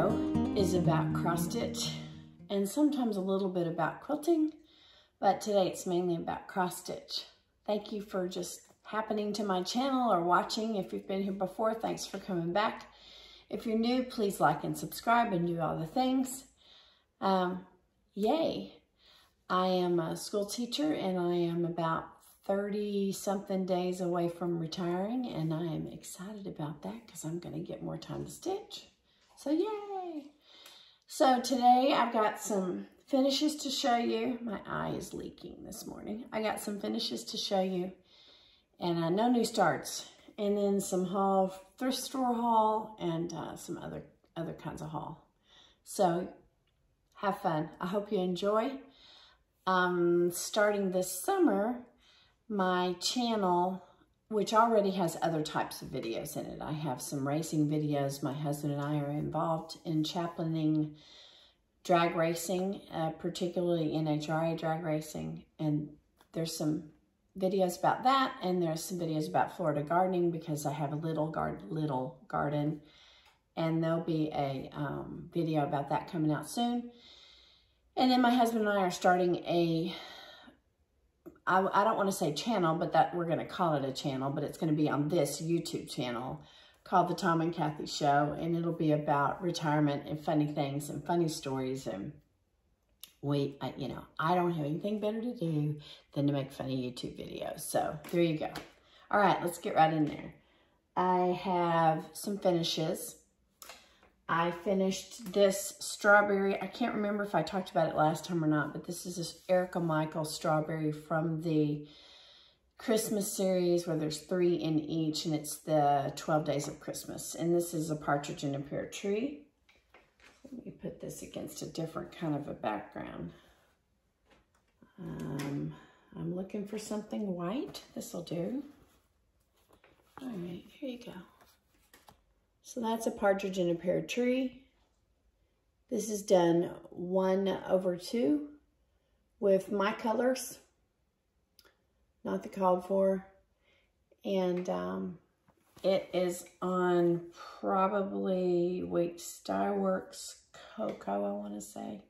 Is about cross stitch and sometimes a little bit about quilting, but today it's mainly about cross stitch. Thank you for just happening to my channel or watching. If you've been here before, thanks for coming back. If you're new, please like and subscribe and do all the things. Um, yay. I am a school teacher and I am about 30 something days away from retiring and I am excited about that because I'm going to get more time to stitch. So yay! So today I've got some finishes to show you. My eye is leaking this morning. I got some finishes to show you and uh, no new starts. And then some haul, thrift store haul and uh, some other, other kinds of haul. So have fun. I hope you enjoy. Um, starting this summer, my channel, which already has other types of videos in it. I have some racing videos. My husband and I are involved in chaplaining drag racing, uh, particularly NHRA drag racing. And there's some videos about that. And there's some videos about Florida gardening because I have a little, guard, little garden. And there'll be a um, video about that coming out soon. And then my husband and I are starting a I, I don't want to say channel, but that we're going to call it a channel, but it's going to be on this YouTube channel called The Tom and Kathy Show, and it'll be about retirement and funny things and funny stories. And we, I, you know, I don't have anything better to do than to make funny YouTube videos. So there you go. All right, let's get right in there. I have some finishes. I finished this strawberry. I can't remember if I talked about it last time or not, but this is this Erica Michael strawberry from the Christmas series where there's three in each, and it's the 12 Days of Christmas. And this is a partridge in a pear tree. Let me put this against a different kind of a background. Um, I'm looking for something white. This will do. All right, here you go. So that's a partridge in a pear tree. This is done one over two with my colors, not the called for. And um, it is on probably, wait, Styleworks Cocoa, I want to say.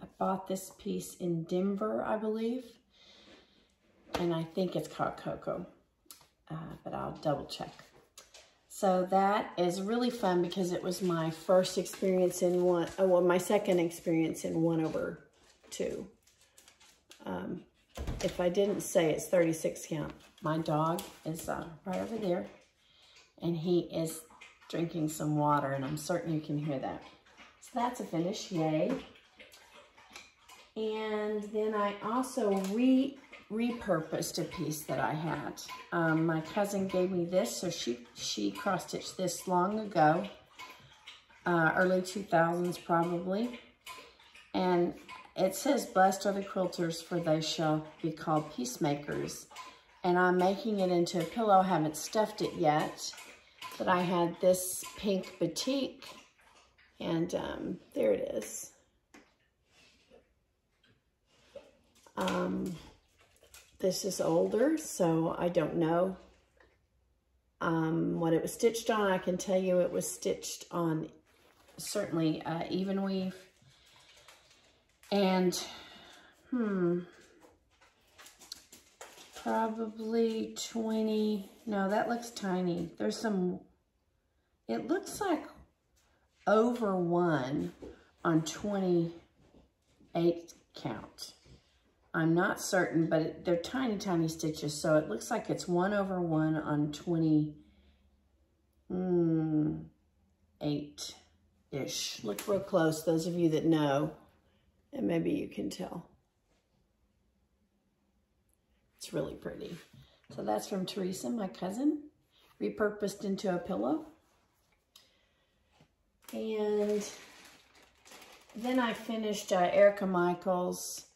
I bought this piece in Denver, I believe. And I think it's called Cocoa, uh, but I'll double check. So that is really fun because it was my first experience in one, oh, well, my second experience in one over two. Um, if I didn't say it's 36 count, my dog is uh, right over there and he is drinking some water and I'm certain you can hear that. So that's a finish, yay. And then I also re repurposed a piece that I had. Um, my cousin gave me this, so she, she cross-stitched this long ago, uh, early 2000s probably. And it says, blessed are the quilters, for they shall be called peacemakers. And I'm making it into a pillow. I haven't stuffed it yet. But I had this pink batik, and um, there it is. Um, this is older, so I don't know um, what it was stitched on. I can tell you it was stitched on certainly uh, even weave. And, hmm, probably 20, no, that looks tiny. There's some, it looks like over one on 28 count. I'm not certain, but they're tiny, tiny stitches. So it looks like it's one over one on 28-ish. Mm, Look real close, those of you that know, and maybe you can tell. It's really pretty. So that's from Teresa, my cousin, repurposed into a pillow. And then I finished uh, Erica Michaels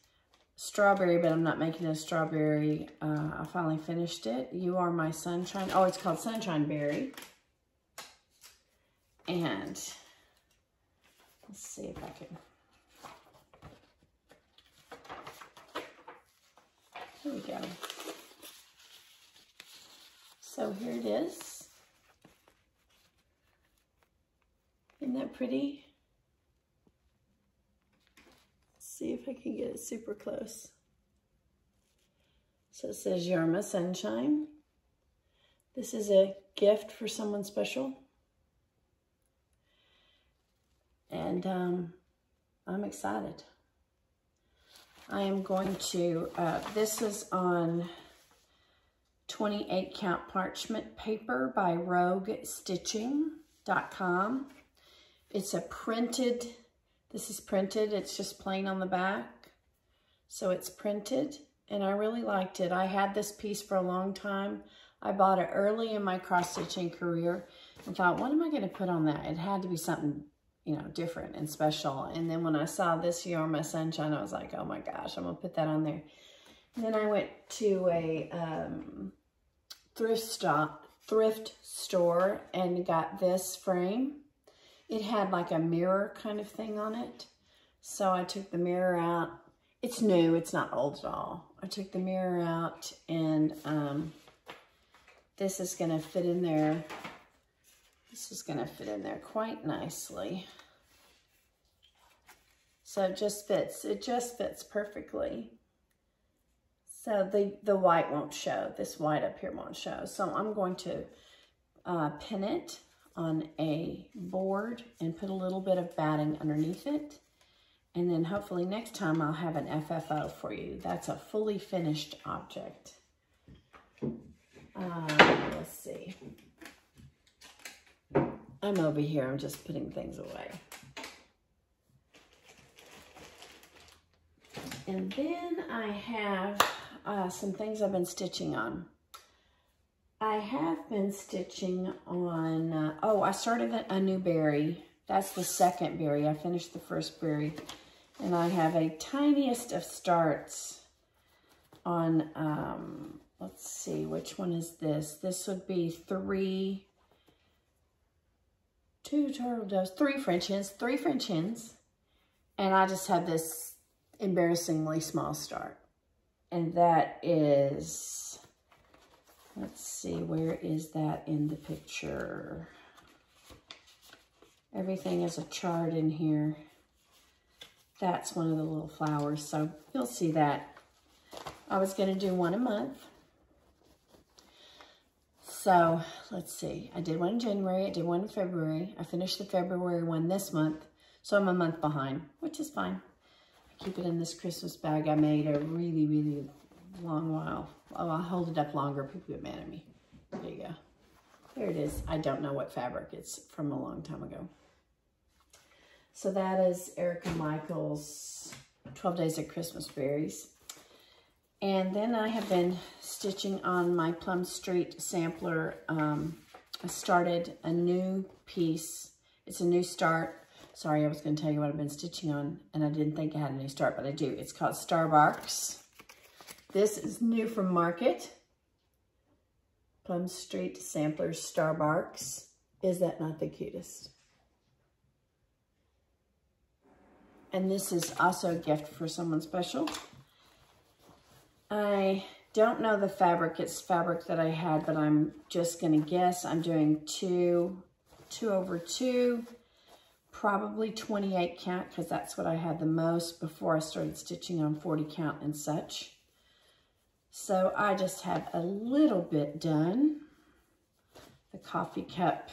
strawberry, but I'm not making a strawberry. Uh, I finally finished it. You Are My Sunshine. Oh, it's called Sunshine Berry. And let's see if I can. Here we go. So here it is. Isn't that pretty? See if I can get it super close. So it says Yarma Sunshine. This is a gift for someone special. And um, I'm excited. I am going to, uh, this is on 28 count parchment paper by roguestitching.com. It's a printed this is printed. It's just plain on the back. So it's printed and I really liked it. I had this piece for a long time. I bought it early in my cross-stitching career and thought, what am I going to put on that? It had to be something, you know, different and special. And then when I saw this Yarma Sunshine, I was like, oh my gosh, I'm going to put that on there. And then I went to a um, thrift stop, thrift store and got this frame it had like a mirror kind of thing on it. So I took the mirror out. It's new, it's not old at all. I took the mirror out and um, this is gonna fit in there. This is gonna fit in there quite nicely. So it just fits, it just fits perfectly. So the, the white won't show, this white up here won't show. So I'm going to uh, pin it on a board and put a little bit of batting underneath it. And then hopefully next time I'll have an FFO for you. That's a fully finished object. Uh, let's see. I'm over here. I'm just putting things away. And then I have uh, some things I've been stitching on. I have been stitching on, uh, oh, I started a new berry. That's the second berry. I finished the first berry. And I have a tiniest of starts on, um, let's see, which one is this? This would be three, two turtle doves, three French hens, three French hens. And I just have this embarrassingly small start. And that is Let's see, where is that in the picture? Everything is a chart in here. That's one of the little flowers, so you'll see that. I was to do one a month. So, let's see. I did one in January. I did one in February. I finished the February one this month. So I'm a month behind, which is fine. I keep it in this Christmas bag I made a really, really long while. Oh, I'll hold it up longer. People get mad at me. There you go. There it is. I don't know what fabric. It's from a long time ago. So that is Erica Michaels 12 Days of Christmas Berries. And then I have been stitching on my Plum Street sampler. Um, I started a new piece. It's a new start. Sorry, I was going to tell you what I've been stitching on, and I didn't think I had a new start, but I do. It's called Starbarks. This is new from Market. Plum Street Samplers Starbarks. Is that not the cutest? And this is also a gift for someone special. I don't know the fabric. It's fabric that I had, but I'm just going to guess. I'm doing two, two over two, probably 28 count because that's what I had the most before I started stitching on 40 count and such. So I just have a little bit done. The coffee cup.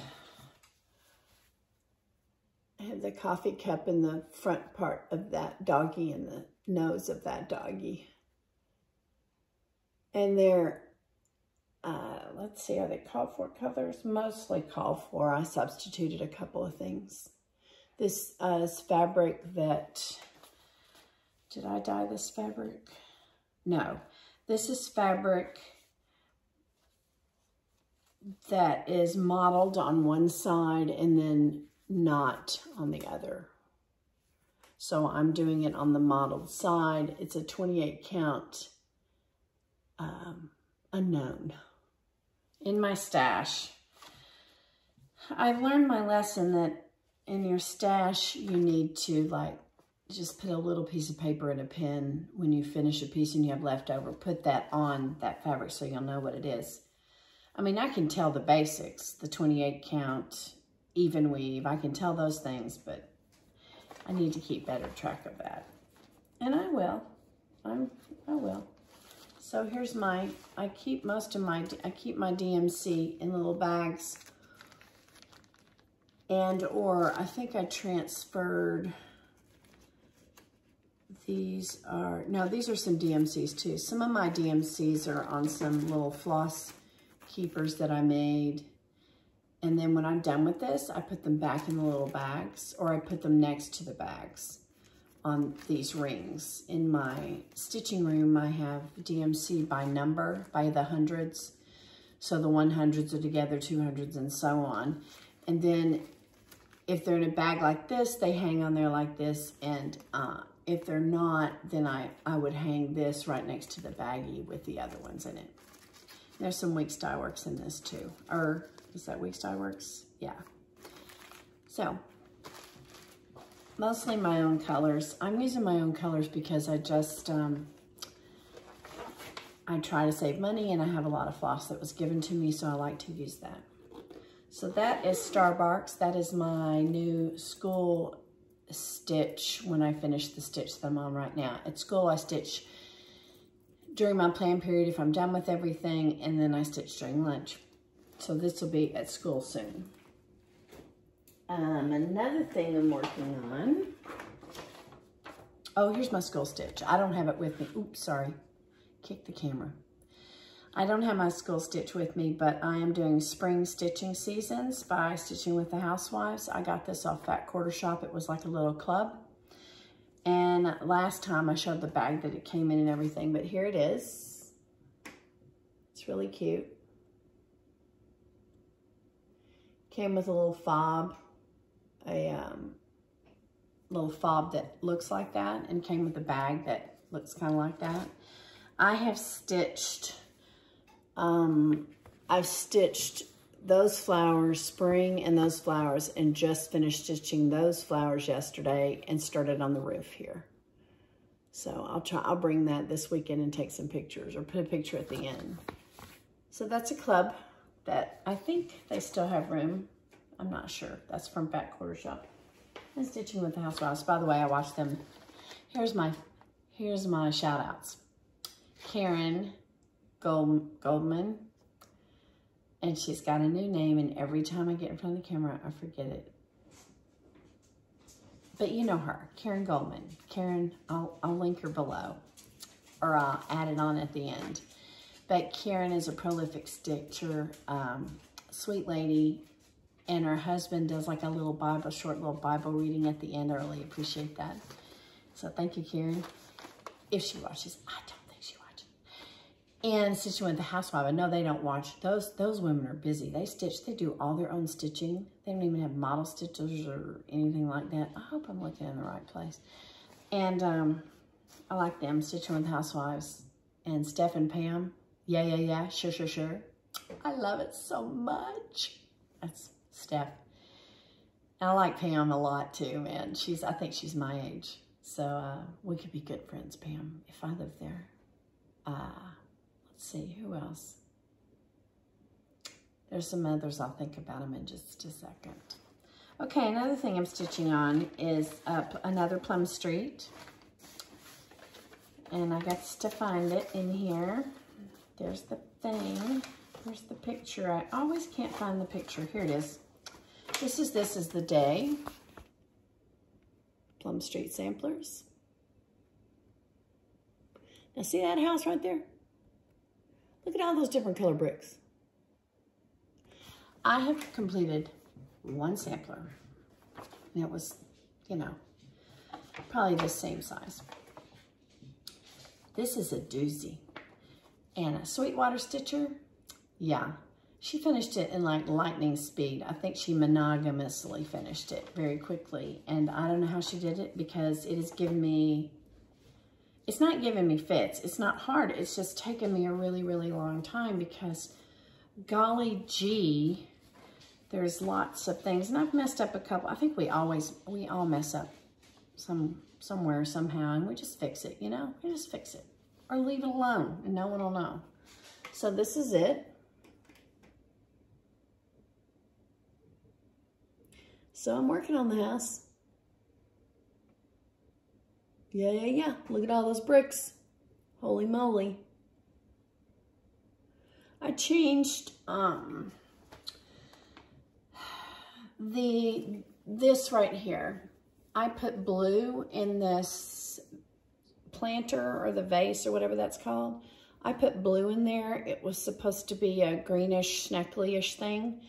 I have the coffee cup in the front part of that doggy and the nose of that doggy. And they're, uh, let's see, are they called for colors? Mostly called for. I substituted a couple of things. This uh, is fabric that, did I dye this fabric? No. This is fabric that is mottled on one side and then not on the other. So I'm doing it on the mottled side. It's a 28 count um, unknown in my stash. I learned my lesson that in your stash, you need to like just put a little piece of paper and a pen when you finish a piece and you have leftover. Put that on that fabric so you'll know what it is. I mean, I can tell the basics, the 28 count, even weave. I can tell those things, but I need to keep better track of that. And I will. I'm, I will. So here's my, I keep most of my, I keep my DMC in little bags. And, or I think I transferred, these are, no, these are some DMCs too. Some of my DMCs are on some little floss keepers that I made. And then when I'm done with this, I put them back in the little bags or I put them next to the bags on these rings. In my stitching room, I have DMC by number, by the hundreds. So the 100s are together, 200s, and so on. And then if they're in a bag like this, they hang on there like this. And uh, if they're not, then I, I would hang this right next to the baggie with the other ones in it. There's some Weeks Dye Works in this too. Or is that Weeks Dye Works? Yeah. So, mostly my own colors. I'm using my own colors because I just, um, I try to save money and I have a lot of floss that was given to me, so I like to use that. So that is Starbarks. That is my new school stitch when I finish the stitch that I'm on right now. At school, I stitch during my plan period if I'm done with everything, and then I stitch during lunch. So this will be at school soon. Um, another thing I'm working on. Oh, here's my school stitch. I don't have it with me. Oops, sorry. Kick the camera. I don't have my school stitch with me, but I am doing spring stitching seasons by Stitching with the Housewives. I got this off Fat Quarter Shop. It was like a little club. And last time I showed the bag that it came in and everything, but here it is. It's really cute. Came with a little fob, a um, little fob that looks like that, and came with a bag that looks kind of like that. I have stitched, um, I've stitched those flowers, spring and those flowers, and just finished stitching those flowers yesterday and started on the roof here. So I'll try, I'll bring that this weekend and take some pictures or put a picture at the end. So that's a club that I think they still have room. I'm not sure. That's from Fat Quarter Shop. And Stitching with the Housewives. By the way, I watched them. Here's my, here's my shout outs. Karen Gold, Goldman, and she's got a new name, and every time I get in front of the camera, I forget it. But you know her, Karen Goldman. Karen, I'll, I'll link her below, or I'll add it on at the end. But Karen is a prolific stitcher, um, sweet lady, and her husband does like a little Bible, short little Bible reading at the end. I really appreciate that. So thank you, Karen. If she watches, I don't and stitching with the housewife. I know they don't watch. Those those women are busy. They stitch. They do all their own stitching. They don't even have model stitches or anything like that. I hope I'm looking in the right place. And um, I like them, Stitching with the Housewives. And Steph and Pam. Yeah, yeah, yeah. Sure, sure, sure. I love it so much. That's Steph. And I like Pam a lot too, man. She's, I think she's my age. So uh, we could be good friends, Pam, if I lived there. Uh, Let's see, who else? There's some others. I'll think about them in just a second. Okay, another thing I'm stitching on is up another Plum Street. And I got to find it in here. There's the thing. Here's the picture. I always can't find the picture. Here it is. This is This is the Day. Plum Street Samplers. Now see that house right there? Look at all those different color bricks. I have completed one sampler. And it was, you know, probably the same size. This is a doozy. And a Sweetwater Stitcher, yeah. She finished it in like lightning speed. I think she monogamously finished it very quickly. And I don't know how she did it because it has given me it's not giving me fits. It's not hard. It's just taken me a really, really long time because golly gee, there's lots of things. And I've messed up a couple. I think we always, we all mess up some somewhere, somehow, and we just fix it, you know? We just fix it. Or leave it alone, and no one will know. So this is it. So I'm working on house. Yeah, yeah, yeah. Look at all those bricks. Holy moly. I changed um, the this right here. I put blue in this planter or the vase or whatever that's called. I put blue in there. It was supposed to be a greenish, snuggly-ish thing.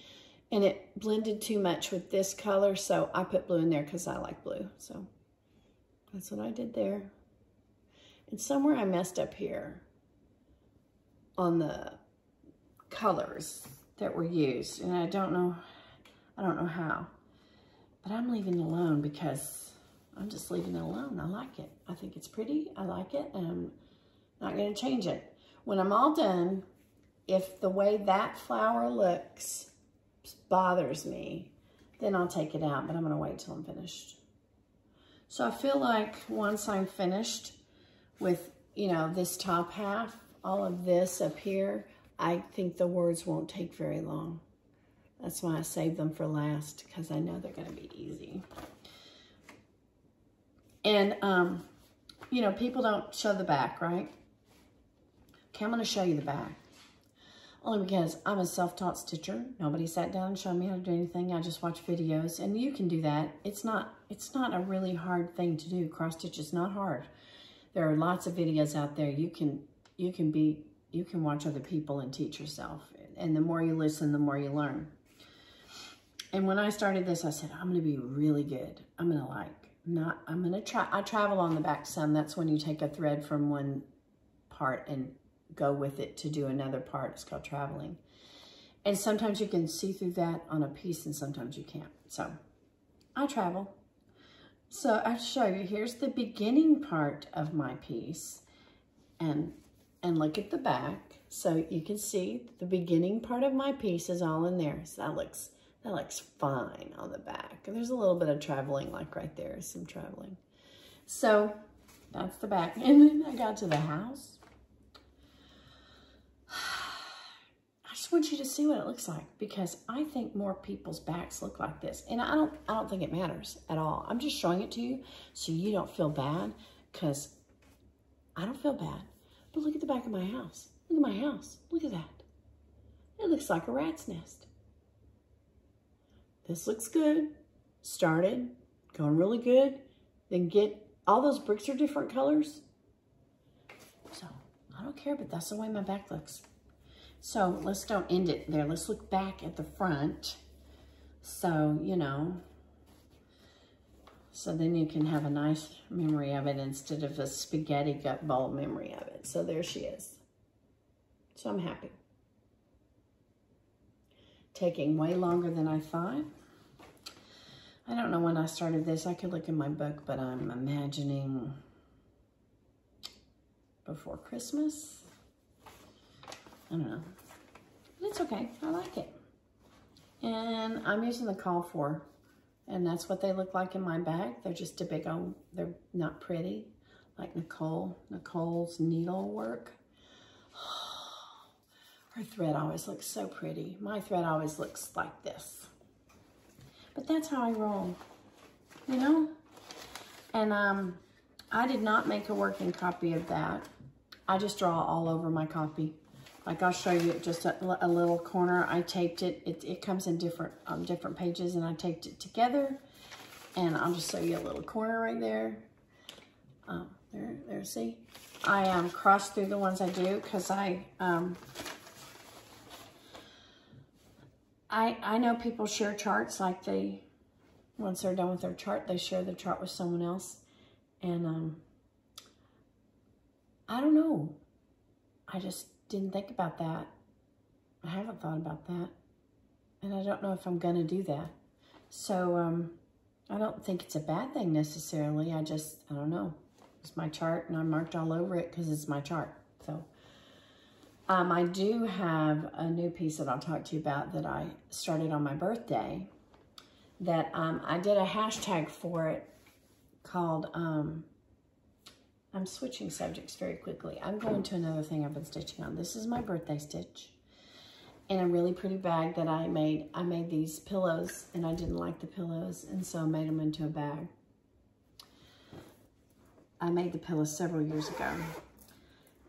And it blended too much with this color, so I put blue in there because I like blue. So that's what I did there. And somewhere I messed up here on the colors that were used. And I don't know, I don't know how. But I'm leaving it alone because I'm just leaving it alone. I like it. I think it's pretty. I like it. And I'm not going to change it. When I'm all done, if the way that flower looks bothers me, then I'll take it out, but I'm gonna wait till I'm finished. So I feel like once I'm finished with, you know, this top half, all of this up here, I think the words won't take very long. That's why I saved them for last, because I know they're gonna be easy. And, um, you know, people don't show the back, right? Okay, I'm going to show you the back. Only because I'm a self-taught stitcher. Nobody sat down and showed me how to do anything. I just watch videos and you can do that. It's not, it's not a really hard thing to do. Cross stitch is not hard. There are lots of videos out there. You can, you can be, you can watch other people and teach yourself. And the more you listen, the more you learn. And when I started this, I said, I'm going to be really good. I'm going to like, not, I'm going to try, I travel on the back some. That's when you take a thread from one part and go with it to do another part. It's called traveling. And sometimes you can see through that on a piece and sometimes you can't. So I travel. So I'll show you, here's the beginning part of my piece and, and look at the back. So you can see the beginning part of my piece is all in there. So that looks, that looks fine on the back. And there's a little bit of traveling like right there, some traveling. So that's the back. And then I got to the house just want you to see what it looks like because I think more people's backs look like this. And I don't, I don't think it matters at all. I'm just showing it to you so you don't feel bad because I don't feel bad. But look at the back of my house. Look at my house. Look at that. It looks like a rat's nest. This looks good. Started, going really good. Then get, all those bricks are different colors. So, I don't care, but that's the way my back looks. So let's don't end it there. Let's look back at the front. So, you know, so then you can have a nice memory of it instead of a spaghetti gut bowl memory of it. So there she is. So I'm happy. Taking way longer than I thought. I don't know when I started this. I could look in my book, but I'm imagining before Christmas. I don't know. But it's okay. I like it. And I'm using the Call For. And that's what they look like in my bag. They're just a big old, they're not pretty. Like Nicole, Nicole's needlework. Her thread always looks so pretty. My thread always looks like this. But that's how I roll, you know? And um, I did not make a working copy of that. I just draw all over my copy. Like I'll show you just a, a little corner. I taped it. It, it comes in different um, different pages and I taped it together. And I'll just show you a little corner right there. Um, there, there, see? I um, cross through the ones I do because I, um, I, I know people share charts like they, once they're done with their chart, they share the chart with someone else. And um, I don't know. I just didn't think about that. I haven't thought about that. And I don't know if I'm going to do that. So um, I don't think it's a bad thing necessarily. I just, I don't know. It's my chart and I marked all over it because it's my chart. So um, I do have a new piece that I'll talk to you about that I started on my birthday that um, I did a hashtag for it called um, I'm switching subjects very quickly. I'm going to another thing I've been stitching on. This is my birthday stitch. in a really pretty bag that I made. I made these pillows and I didn't like the pillows and so I made them into a bag. I made the pillows several years ago.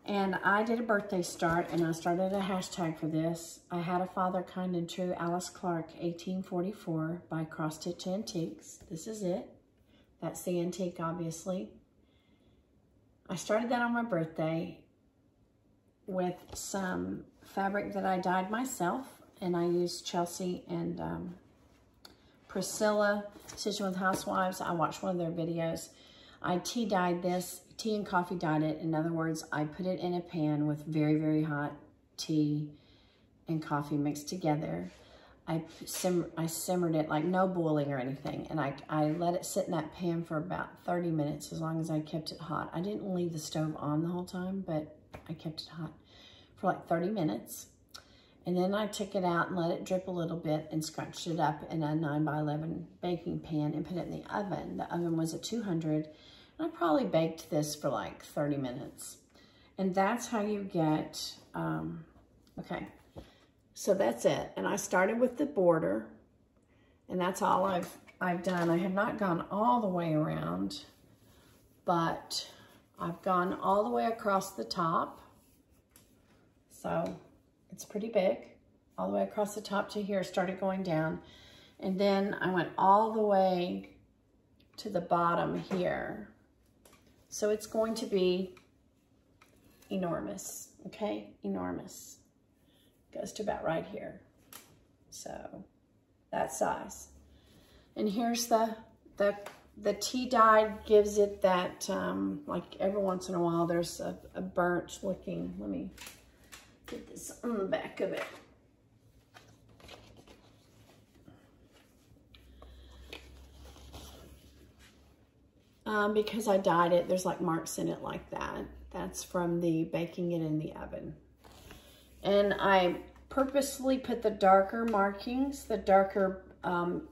And I did a birthday start and I started a hashtag for this. I had a father kind and true, Alice Clark, 1844 by Cross Stitch Antiques. This is it. That's the antique, obviously. I started that on my birthday with some fabric that I dyed myself. And I used Chelsea and um, Priscilla, Stitching with Housewives. I watched one of their videos. I tea dyed this, tea and coffee dyed it. In other words, I put it in a pan with very, very hot tea and coffee mixed together. I, sim I simmered it, like no boiling or anything, and I, I let it sit in that pan for about 30 minutes as long as I kept it hot. I didn't leave the stove on the whole time, but I kept it hot for like 30 minutes. And then I took it out and let it drip a little bit and scrunched it up in a 9 by 11 baking pan and put it in the oven. The oven was at 200 and I probably baked this for like 30 minutes. And that's how you get, um, okay, so that's it. And I started with the border and that's all I've, I've done. I have not gone all the way around, but I've gone all the way across the top. So it's pretty big. All the way across the top to here, started going down. And then I went all the way to the bottom here. So it's going to be enormous, okay? Enormous. Goes to about right here. So that size. And here's the, the, the tea dye gives it that, um, like every once in a while, there's a, a burnt looking, let me get this on the back of it. um, because I dyed it. There's like marks in it like that. That's from the baking it in the oven. And I purposely put the darker markings, the darker um,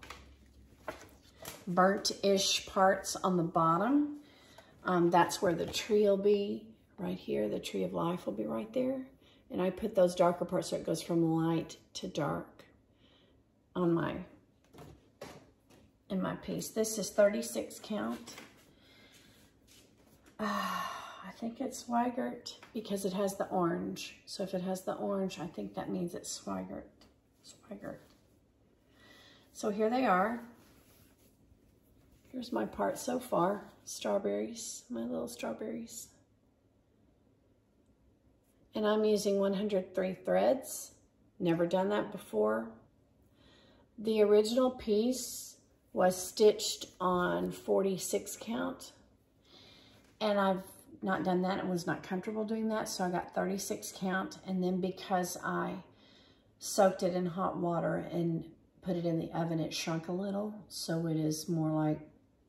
burnt-ish parts on the bottom. Um, that's where the tree will be right here. The tree of life will be right there. And I put those darker parts so it goes from light to dark on my, in my piece. This is 36 count. I think it's Zweigart because it has the orange. So if it has the orange, I think that means it's Zweigart. Zweigart. So here they are. Here's my part so far. Strawberries, my little strawberries. And I'm using 103 threads. Never done that before. The original piece was stitched on 46 count and I've not done that and was not comfortable doing that. So I got 36 count. And then because I soaked it in hot water and put it in the oven, it shrunk a little. So it is more like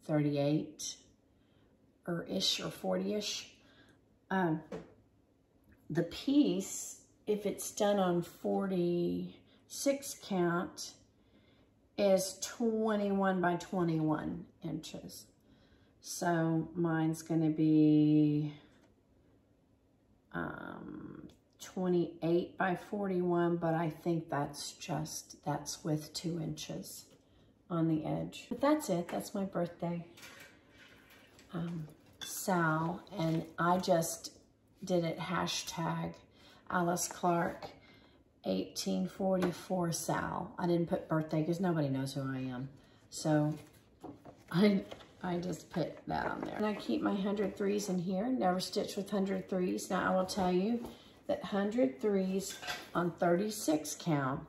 38 or ish or 40-ish. Um, the piece, if it's done on 46 count, is 21 by 21 inches. So mine's going to be um, 28 by 41, but I think that's just, that's with two inches on the edge. But that's it. That's my birthday. Um, Sal, and I just did it hashtag Alice Clark 1844 Sal. I didn't put birthday because nobody knows who I am. So I I just put that on there. And I keep my 103s in here, never stitch with 103s. Now I will tell you that 103s on 36 count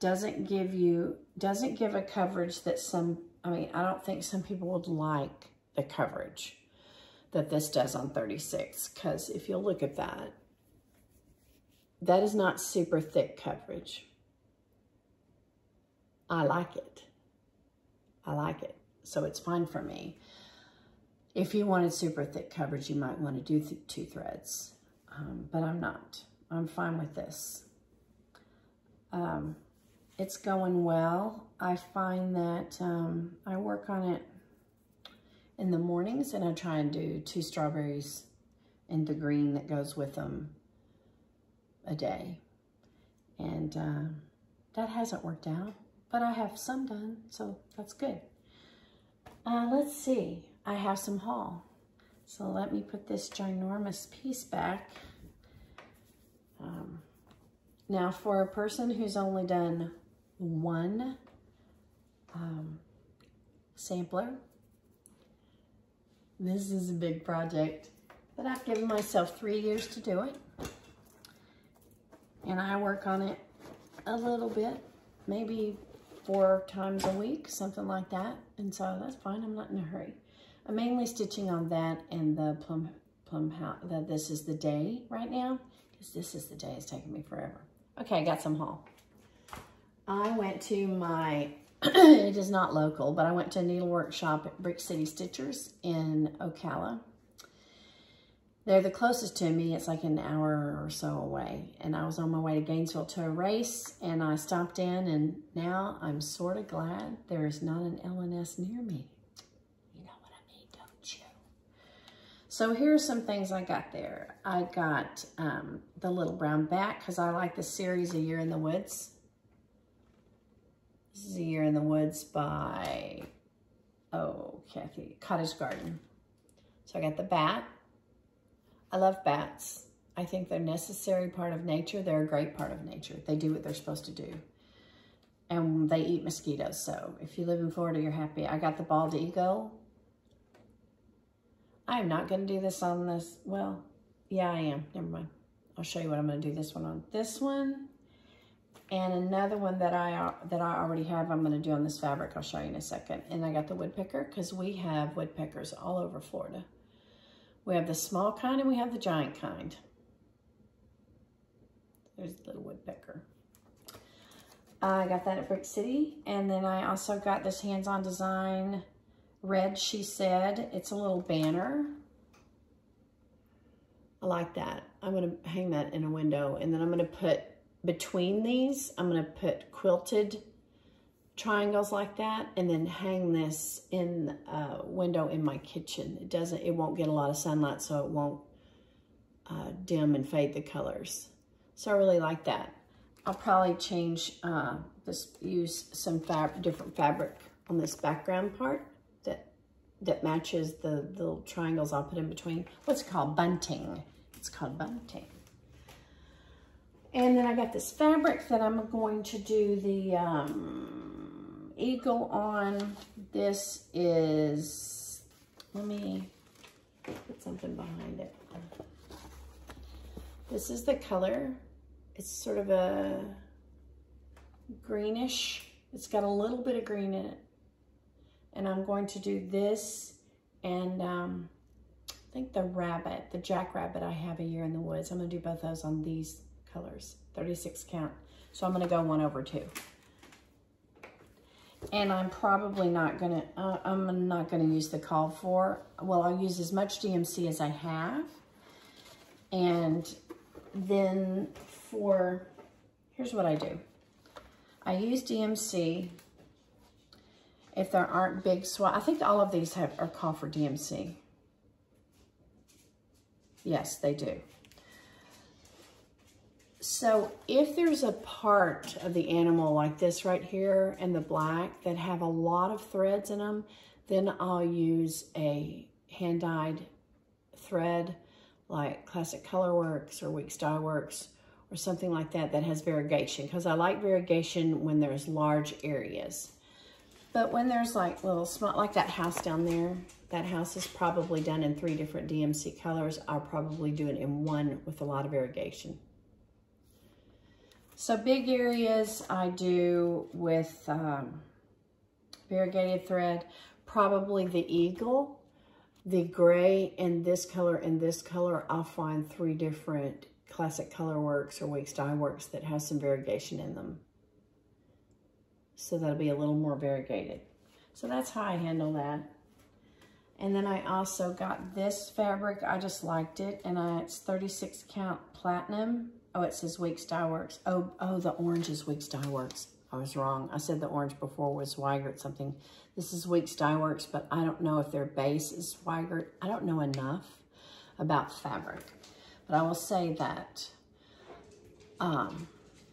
doesn't give you, doesn't give a coverage that some, I mean, I don't think some people would like the coverage that this does on 36. Because if you look at that, that is not super thick coverage. I like it. I like it so it's fine for me. If you wanted super thick coverage, you might want to do th two threads, um, but I'm not. I'm fine with this. Um, it's going well. I find that um, I work on it in the mornings and I try and do two strawberries and the green that goes with them a day. And uh, that hasn't worked out, but I have some done, so that's good. Uh, let's see, I have some haul. So let me put this ginormous piece back. Um, now for a person who's only done one um, sampler, this is a big project, but I've given myself three years to do it. And I work on it a little bit, maybe four times a week, something like that. And so that's fine, I'm not in a hurry. I'm mainly stitching on that and the plum, plum house, this is the day right now, because this is the day, it's taking me forever. Okay, I got some haul. I went to my, it is not local, but I went to a needle workshop at Brick City Stitchers in Ocala. They're the closest to me. It's like an hour or so away. And I was on my way to Gainesville to a race and I stopped in and now I'm sort of glad there is not an LNS near me. You know what I mean, don't you? So here's some things I got there. I got um, the Little Brown Bat because I like the series A Year in the Woods. This is A Year in the Woods by, oh, Kathy, Cottage Garden. So I got the bat. I love bats. I think they're a necessary part of nature. They're a great part of nature. They do what they're supposed to do. And they eat mosquitoes. So if you live in Florida, you're happy. I got the bald eagle. I am not going to do this on this. Well, yeah, I am. Never mind. I'll show you what I'm going to do this one on. This one and another one that I that I already have, I'm going to do on this fabric. I'll show you in a second. And I got the woodpecker because we have woodpeckers all over Florida. We have the small kind and we have the giant kind. There's the little woodpecker. I got that at Brick City. And then I also got this hands-on design red, she said. It's a little banner. I like that. I'm to hang that in a window. And then I'm to put between these, I'm to put quilted triangles like that and then hang this in a window in my kitchen. It doesn't, it won't get a lot of sunlight so it won't uh, dim and fade the colors. So I really like that. I'll probably change, uh, this, use some fab different fabric on this background part that that matches the, the little triangles I'll put in between. What's called? Bunting. It's called bunting. And then I got this fabric that I'm going to do the, um, eagle on. This is, let me put something behind it. This is the color. It's sort of a greenish. It's got a little bit of green in it. And I'm going to do this and um, I think the rabbit, the jackrabbit I have a year in the woods. I'm gonna do both those on these colors, 36 count. So I'm gonna go one over two and I'm probably not gonna, uh, I'm not gonna use the call for. Well, I'll use as much DMC as I have. And then for, here's what I do. I use DMC if there aren't big swatch. I think all of these have are called for DMC. Yes, they do. So if there's a part of the animal like this right here and the black that have a lot of threads in them, then I'll use a hand-dyed thread like Classic Colorworks or Weeks Dye Works or something like that that has variegation because I like variegation when there's large areas. But when there's like little small, like that house down there, that house is probably done in three different DMC colors. I'll probably do it in one with a lot of variegation. So big areas I do with um, variegated thread, probably the eagle, the gray, and this color and this color. I'll find three different classic color works or Weeks Dye Works that has some variegation in them. So that'll be a little more variegated. So that's how I handle that. And then I also got this fabric. I just liked it. And I, it's 36 count platinum. Oh, it says Weeks Dye Works. Oh, oh, the orange is Weeks Dye Works. I was wrong. I said the orange before was Zweigart something. This is Weeks Dye Works, but I don't know if their base is Zweigart. I don't know enough about fabric. But I will say that um,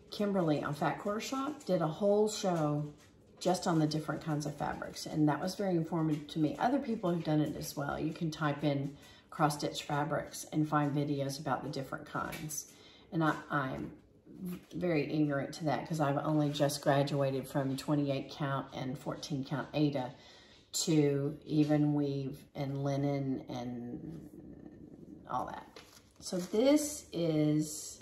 Kimberly on Fat Quarter Shop did a whole show just on the different kinds of fabrics. And that was very informative to me. Other people have done it as well. You can type in cross stitch fabrics and find videos about the different kinds. And I, I'm very ignorant to that because I've only just graduated from 28 count and 14 count Aida to even weave and linen and all that. So this is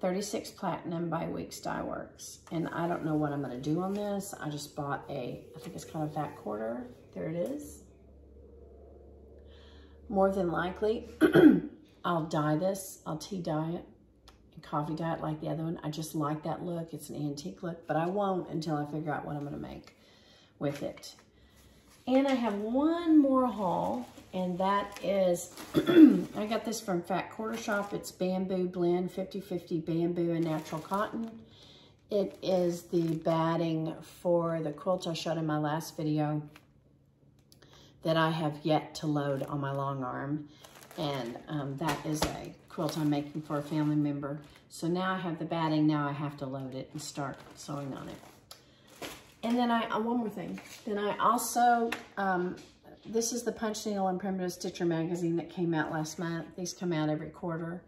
36 Platinum by Weeks Dye Works. And I don't know what I'm going to do on this. I just bought a, I think it's called a fat quarter. There it is. More than likely, I'll dye this. I'll tea dye it coffee dye like the other one. I just like that look. It's an antique look, but I won't until I figure out what I'm going to make with it. And I have one more haul, and that is, I got this from Fat Quarter Shop. It's Bamboo Blend 50-50 Bamboo and Natural Cotton. It is the batting for the quilt I showed in my last video that I have yet to load on my long arm. And um, that is a quilt I'm making for a family member. So now I have the batting, now I have to load it and start sewing on it. And then I, uh, one more thing. Then I also, um, this is the Punch Needle and Primitive Stitcher magazine that came out last month. These come out every quarter.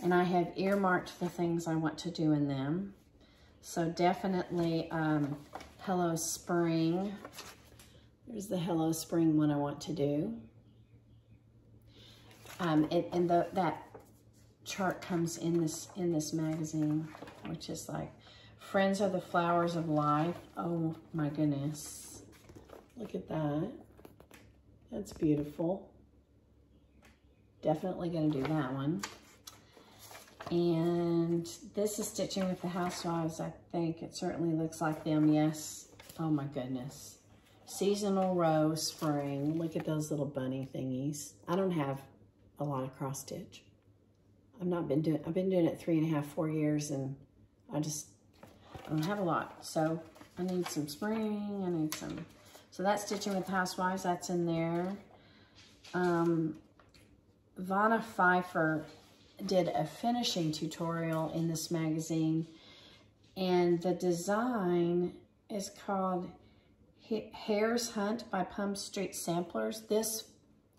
And I have earmarked the things I want to do in them. So definitely um, Hello Spring. There's the Hello Spring one I want to do. Um, and, and the, that chart comes in this in this magazine, which is like Friends are the flowers of life. Oh my goodness. Look at that. That's beautiful. Definitely to do that one. And this is Stitching with the Housewives, I think. It certainly looks like them, yes. Oh my goodness. Seasonal Rose Spring. Look at those little bunny thingies. I don't have a lot of cross stitch. I've not been doing, I've been doing it three and a half, four years, and I just I don't have a lot. So I need some spring. I need some. So that's Stitching with Housewives. That's in there. Um, Vonna Pfeiffer did a finishing tutorial in this magazine. And the design is called Hare's Hunt by Pump Street Samplers. This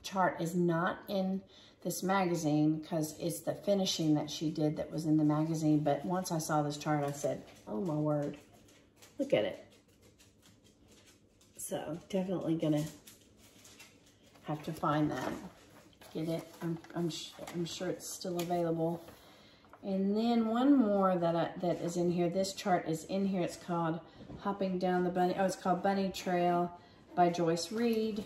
chart is not in this magazine because it's the finishing that she did that was in the magazine. But once I saw this chart, I said, oh my word, look at it. So definitely gonna have to find that, get it. I'm, I'm, I'm sure it's still available. And then one more that I, that is in here. This chart is in here. It's called Hopping Down the Bunny. Oh, it's called Bunny Trail by Joyce Reed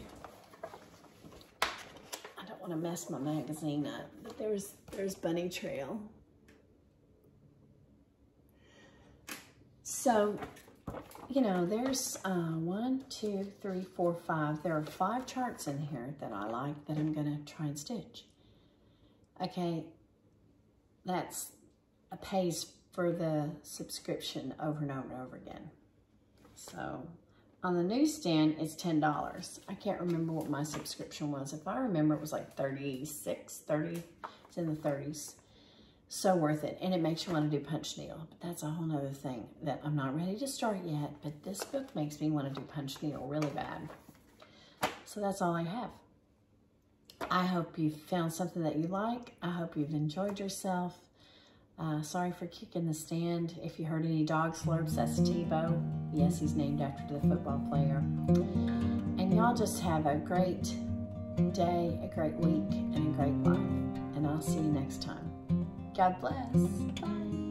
to mess my magazine up. But there's, there's Bunny Trail. So, you know, there's uh, one, two, three, four, five. There are five charts in here that I like that I'm going to try and stitch. Okay, that's a pays for the subscription over and over and over again. So on the newsstand, it's $10. I can't remember what my subscription was. If I remember, it was like 36, 30, it's in the 30s. So worth it. And it makes you want to do punch needle. But that's a whole other thing that I'm not ready to start yet. But this book makes me want to do punch needle really bad. So that's all I have. I hope you found something that you like. I hope you've enjoyed yourself. Uh, sorry for kicking the stand. If you heard any dog slurps, that's Tebow. Yes, he's named after the football player. And y'all just have a great day, a great week, and a great life. And I'll see you next time. God bless. Bye.